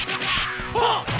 Oh!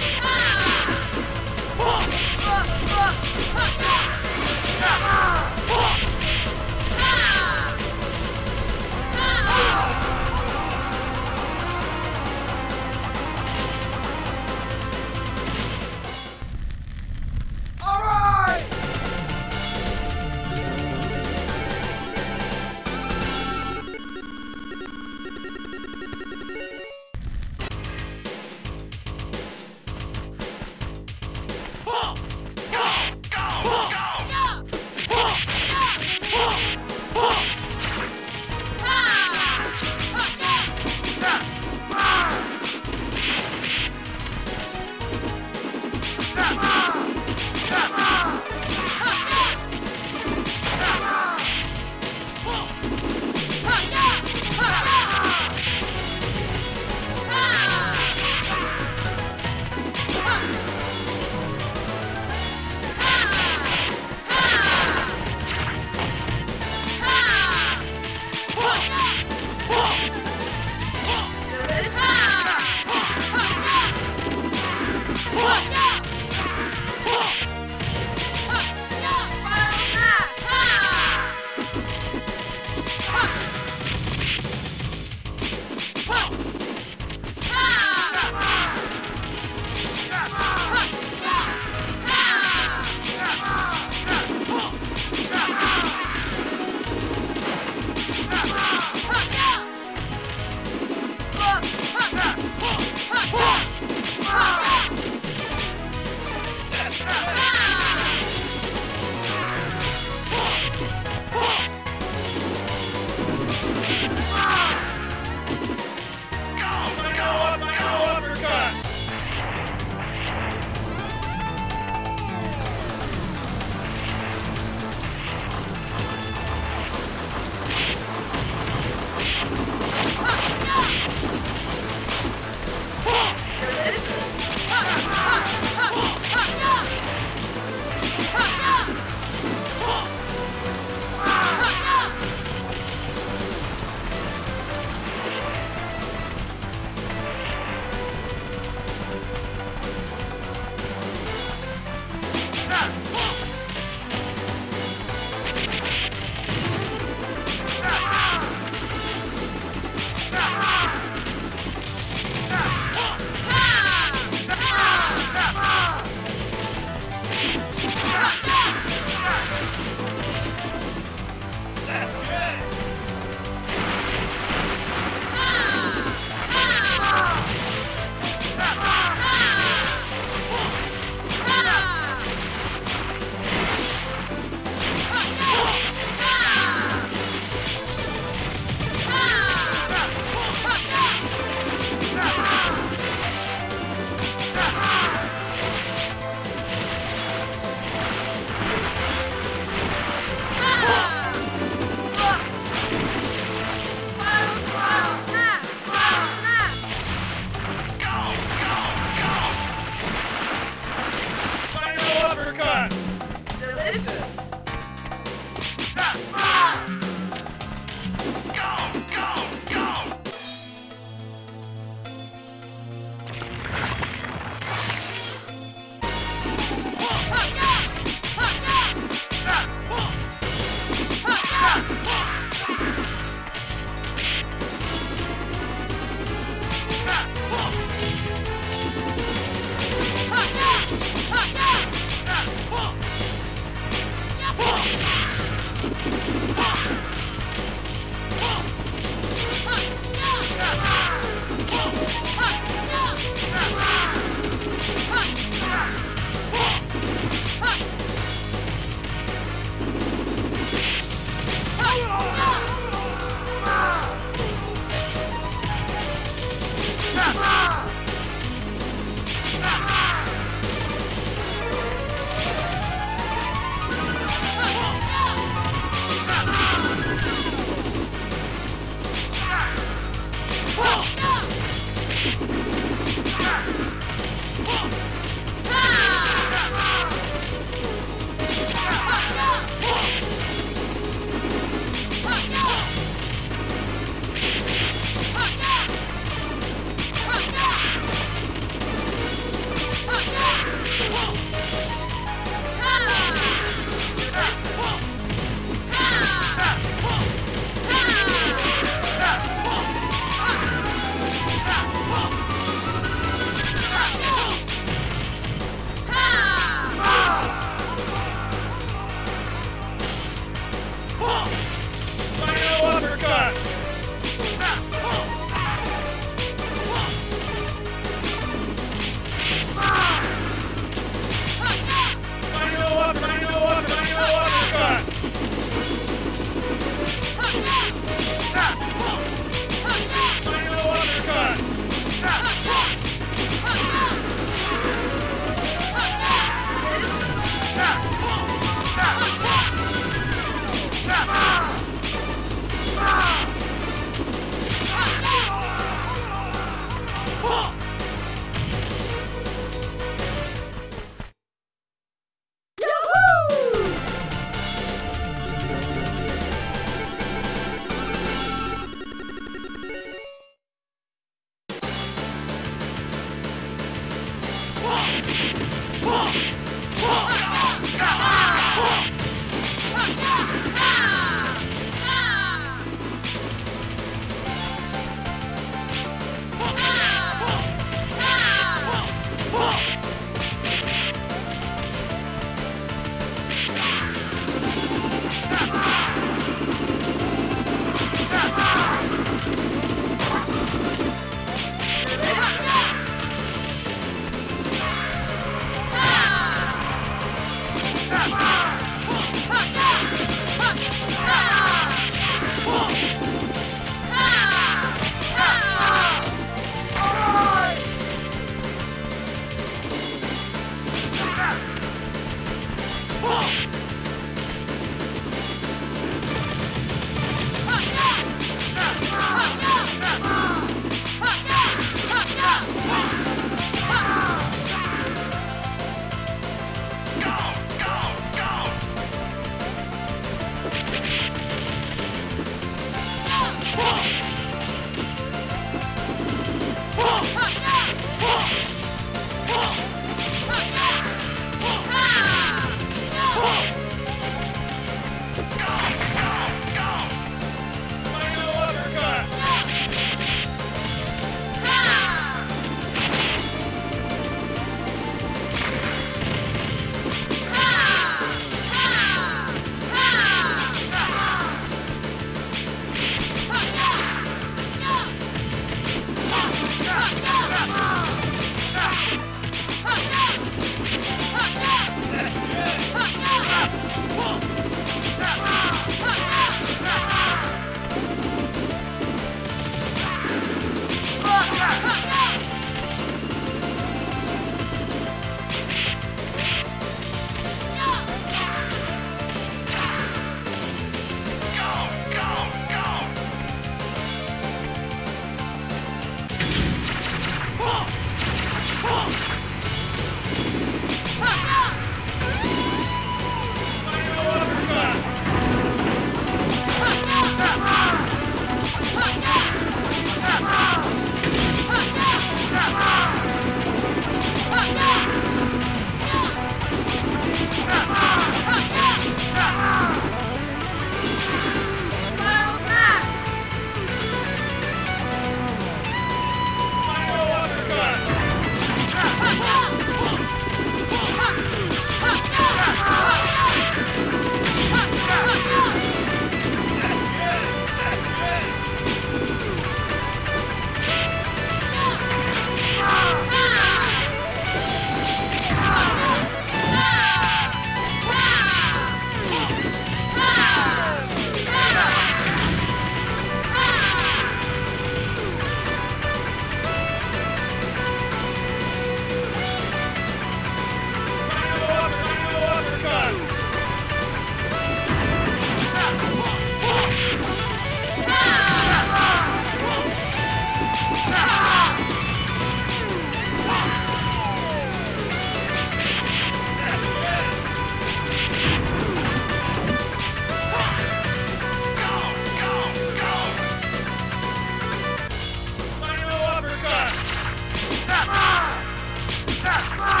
Ah!